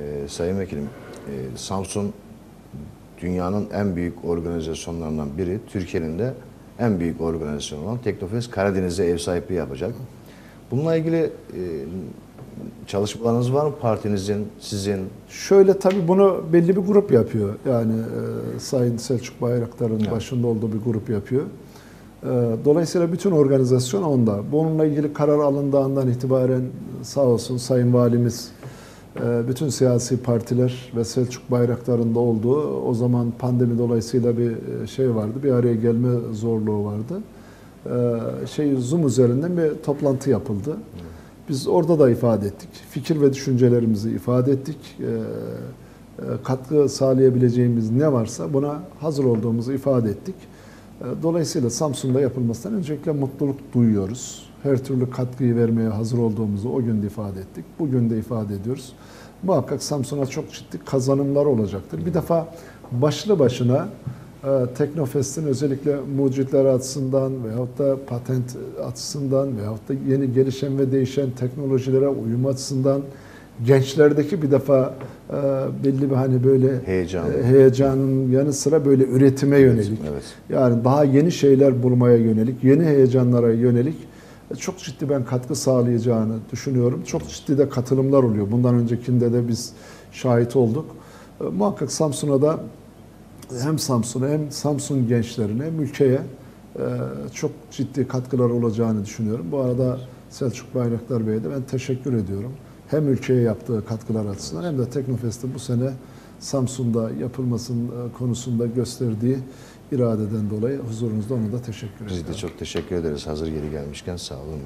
Ee, Sayın Vekilim, e, Samsun dünyanın en büyük organizasyonlarından biri. Türkiye'nin de en büyük organizasyonu olan Teknofest Karadeniz'e ev sahipliği yapacak. Bununla ilgili e, çalışmalarınız var mı partinizin, sizin? Şöyle tabii bunu belli bir grup yapıyor. Yani e, Sayın Selçuk Bayraktar'ın Evet. başında olduğu bir grup yapıyor. E, dolayısıyla bütün organizasyon onda. Bununla ilgili karar alındığından itibaren sağ olsun Sayın Valimiz, bütün siyasi partiler ve Selçuk Bayraktar'ın da olduğu o zaman pandemi dolayısıyla bir e, şey vardı. Bir araya gelme zorluğu vardı. E, şey Zoom üzerinden bir toplantı yapıldı. Biz orada da ifade ettik. Fikir ve düşüncelerimizi ifade ettik. Ee, e, katkı sağlayabileceğimiz ne varsa buna hazır olduğumuzu ifade ettik. Ee, Dolayısıyla Samsun'da yapılmasından öncelikle mutluluk duyuyoruz. Her türlü katkıyı vermeye hazır olduğumuzu o gün de ifade ettik. Bugün de ifade ediyoruz. Muhakkak Samsun'a çok ciddi kazanımlar olacaktır. Bir defa başlı başına e, Teknofest'in özellikle mucitler açısından veyahut da patent açısından veyahut da yeni gelişen ve değişen teknolojilere uyum açısından gençlerdeki bir defa e, belli bir hani böyle Heyecan. e, heyecanın yanı sıra böyle üretime yönelik Evet. yani daha yeni şeyler bulmaya yönelik, yeni heyecanlara yönelik e, çok ciddi ben katkı sağlayacağını düşünüyorum. Çok ciddi de katılımlar oluyor. Bundan öncekinde de biz şahit olduk. E, Muhakkak Samsun'a da hem Samsun'a hem Samsun gençlerine hem ülkeye e, çok ciddi katkılar olacağını düşünüyorum. Bu arada Selçuk Bayraktar Bey'e de ben teşekkür ediyorum. Hem ülkeye yaptığı katkılar açısından hem de Teknofest'in bu sene Samsun'da yapılmasının e, konusunda gösterdiği iradeden dolayı huzurunuzda ona da teşekkür Biz ediyorum. de çok teşekkür ederiz hazır geri gelmişken. Sağ olun.